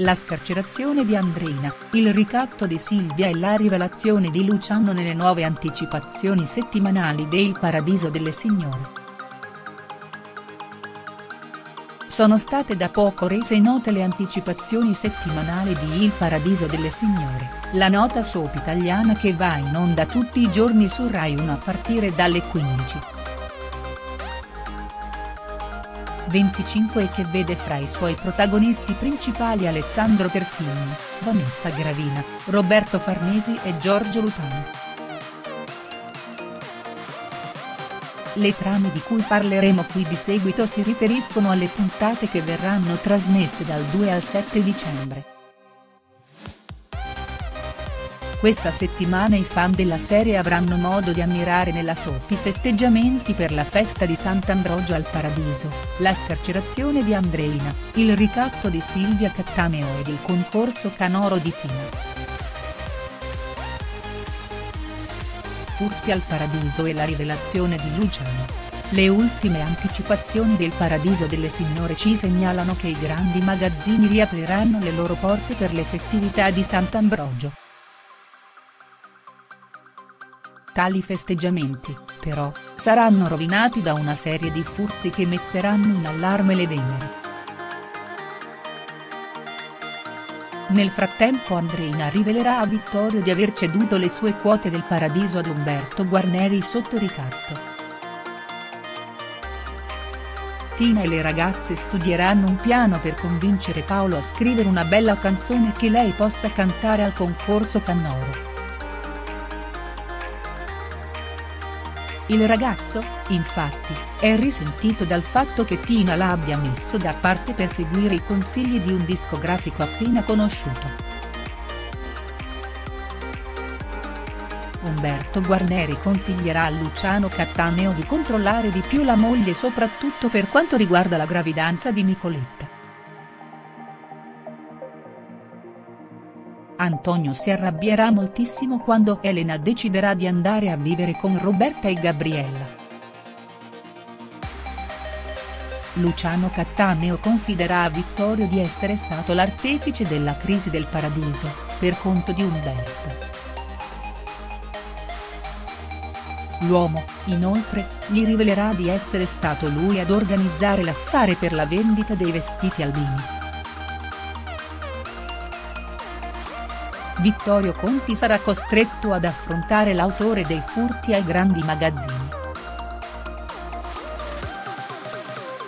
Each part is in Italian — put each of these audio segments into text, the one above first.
La scarcerazione di Andrina, il ricatto di Silvia e la rivelazione di Luciano nelle nuove anticipazioni settimanali de Il Paradiso delle Signore. Sono state da poco rese note le anticipazioni settimanali di Il Paradiso delle Signore, la nota soap italiana che va in onda tutti i giorni su Rai 1 a partire dalle 15. 25 e che vede fra i suoi protagonisti principali Alessandro Tersini, Vanessa Gravina, Roberto Farnesi e Giorgio Lutano. Le trame di cui parleremo qui di seguito si riferiscono alle puntate che verranno trasmesse dal 2 al 7 dicembre. Questa settimana i fan della serie avranno modo di ammirare nella soap i festeggiamenti per la festa di Sant'Ambrogio al Paradiso, la scarcerazione di Andreina, il ricatto di Silvia Cattaneo ed il concorso canoro di Tina. Furti al Paradiso e la rivelazione di Luciano. Le ultime anticipazioni del Paradiso delle Signore ci segnalano che i grandi magazzini riapriranno le loro porte per le festività di Sant'Ambrogio. Tali festeggiamenti, però, saranno rovinati da una serie di furti che metteranno in allarme le Venere. Nel frattempo Andreina rivelerà a Vittorio di aver ceduto le sue quote del Paradiso ad Umberto Guarneri sotto ricatto. Tina e le ragazze studieranno un piano per convincere Paolo a scrivere una bella canzone che lei possa cantare al concorso Cannoro. Il ragazzo, infatti, è risentito dal fatto che Tina l'abbia messo da parte per seguire i consigli di un discografico appena conosciuto. Umberto Guarneri consiglierà a Luciano Cattaneo di controllare di più la moglie soprattutto per quanto riguarda la gravidanza di Nicoletta. Antonio si arrabbierà moltissimo quando Elena deciderà di andare a vivere con Roberta e Gabriella. Luciano Cattaneo confiderà a Vittorio di essere stato l'artefice della crisi del paradiso, per conto di Umberto. L'uomo, inoltre, gli rivelerà di essere stato lui ad organizzare l'affare per la vendita dei vestiti albini. Vittorio Conti sarà costretto ad affrontare l'autore dei furti ai grandi magazzini.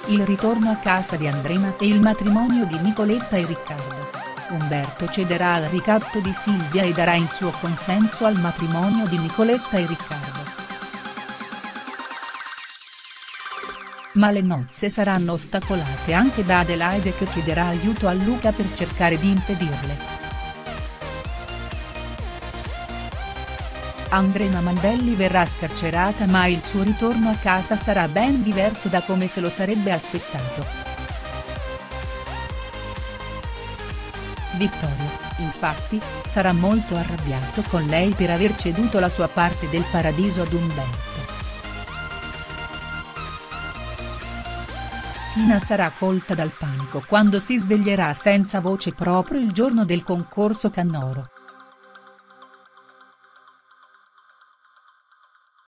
Il ritorno a casa di Andrina e il matrimonio di Nicoletta e Riccardo. Umberto cederà al ricatto di Silvia e darà il suo consenso al matrimonio di Nicoletta e Riccardo. Ma le nozze saranno ostacolate anche da Adelaide che chiederà aiuto a Luca per cercare di impedirle. Andrena Mandelli verrà scarcerata ma il suo ritorno a casa sarà ben diverso da come se lo sarebbe aspettato. Vittorio, infatti, sarà molto arrabbiato con lei per aver ceduto la sua parte del paradiso ad Umberto. Tina sarà colta dal panico quando si sveglierà senza voce proprio il giorno del concorso Cannoro.